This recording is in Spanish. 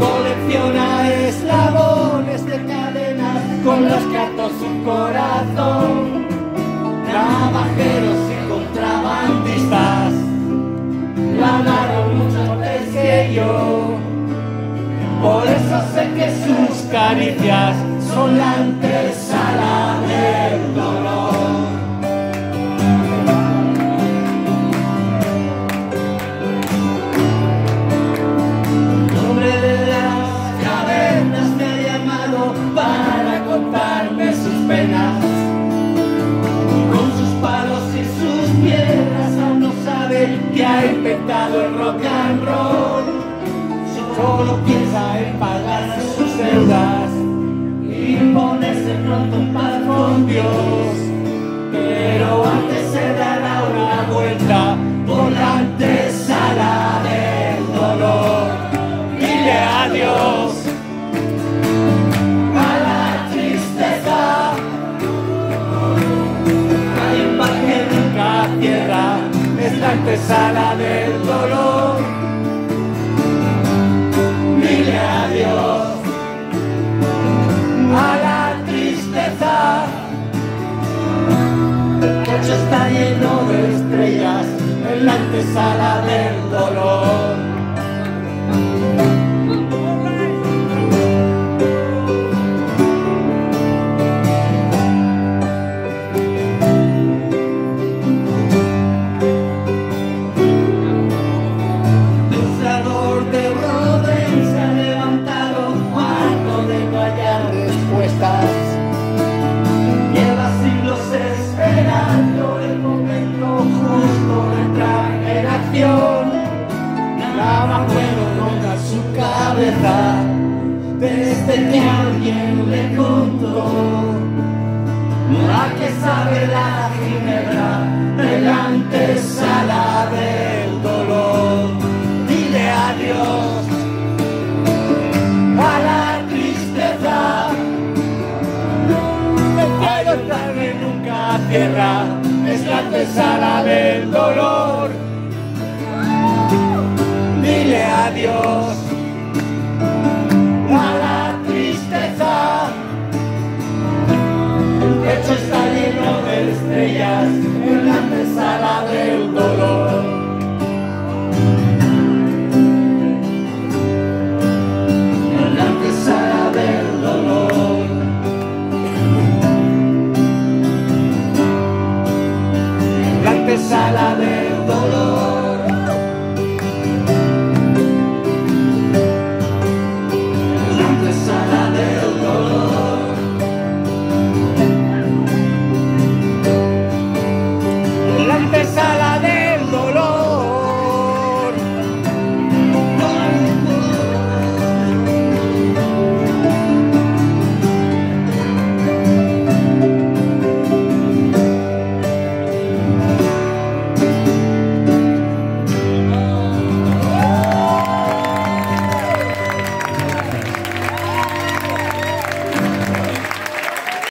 Colecciona eslabones de cadenas con los que ató su corazón. Navajeros y contrabandistas ganaron mucho antes que yo. Por eso sé que sus caricias son la antesala del dolor. Piensa en pagar sus deudas y ponerse pronto en paz con Dios. Pero antes se dará una vuelta por la antesala del dolor. Dile adiós a la. Hay un que nunca cierra, es la antesala del dolor. En la desde que alguien le contó. La que sabe la ginebra de la antesala del dolor. Dile adiós a la tristeza. El cielo que nunca cierra es la antesala del dolor.